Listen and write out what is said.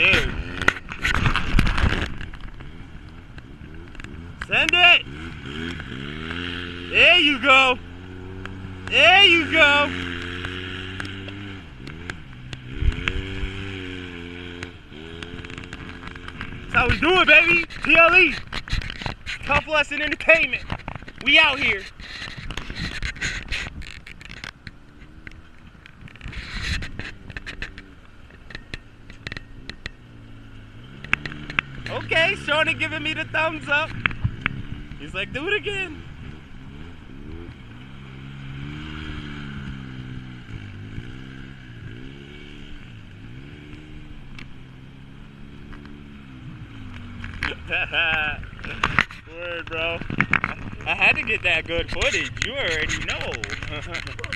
do. Send it! There you go! There you go! That's how we do it, baby! TLE! Tough lesson entertainment. We out here. Okay, Shawnee giving me the thumbs up. He's like, do it again. Word, bro. I had to get that good footage. You already know.